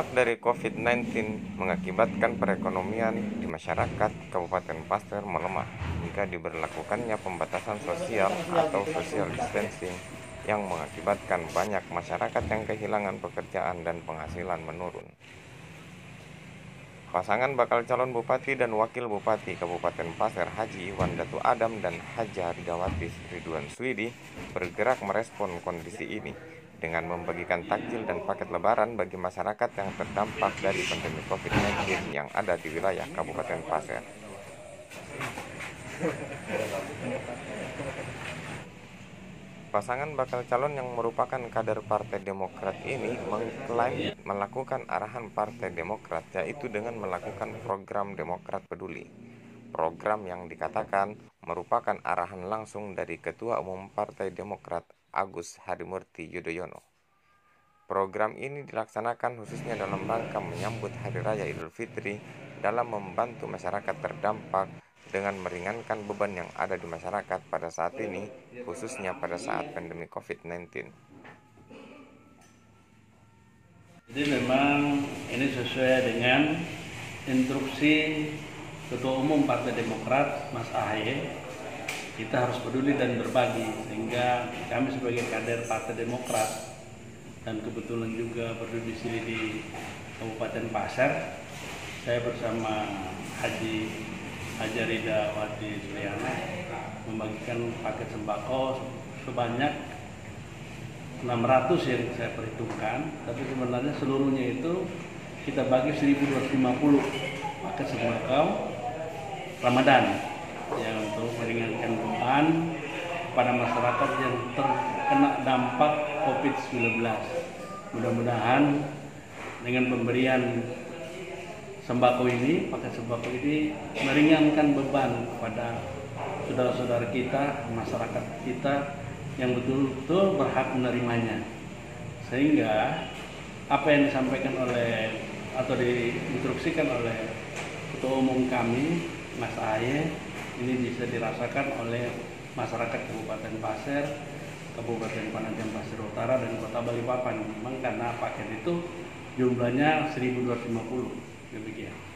Dampak dari COVID-19 mengakibatkan perekonomian di masyarakat Kabupaten Pasir melemah jika diberlakukannya pembatasan sosial atau social distancing yang mengakibatkan banyak masyarakat yang kehilangan pekerjaan dan penghasilan menurun. Pasangan bakal calon bupati dan wakil bupati Kabupaten Pasir Haji Iwan Datu Adam dan Haja Ridawati Ridwan Swidi bergerak merespon kondisi ini dengan membagikan takjil dan paket lebaran bagi masyarakat yang terdampak dari pandemi COVID-19 yang ada di wilayah Kabupaten Pasir. Pasangan bakal calon yang merupakan kader Partai Demokrat ini mengklaim melakukan arahan Partai Demokrat yaitu dengan melakukan program Demokrat Peduli. Program yang dikatakan merupakan arahan langsung dari Ketua Umum Partai Demokrat Agus Harimurti Yudhoyono. Program ini dilaksanakan khususnya dalam rangka menyambut Hari Raya Idul Fitri dalam membantu masyarakat terdampak dengan meringankan beban yang ada di masyarakat pada saat ini, khususnya pada saat pandemi COVID-19. Jadi memang ini sesuai dengan instruksi Ketua Umum Partai Demokrat Mas Ahaye kita harus peduli dan berbagi sehingga kami sebagai kader Partai Demokrat dan kebetulan juga berdiri di Kabupaten Pasar saya bersama Haji Hajarida Wati Suryana membagikan paket sembako sebanyak 600 yang saya perhitungkan tapi sebenarnya seluruhnya itu kita bagi 1250 paket sembako Ramadan yang untuk meringankan beban pada masyarakat yang terkena dampak COVID-19. Mudah-mudahan dengan pemberian sembako ini, paket sembako ini meringankan beban kepada saudara-saudara kita, masyarakat kita yang betul-betul berhak menerimanya. Sehingga apa yang disampaikan oleh atau diinstruksikan oleh Ketua Umum kami, Mas Aye, ini bisa dirasakan oleh masyarakat Kabupaten Pasir, Kabupaten Panajam Pasir Utara dan Kota Balikpapan. Memang karena paket itu jumlahnya 1250 demikian.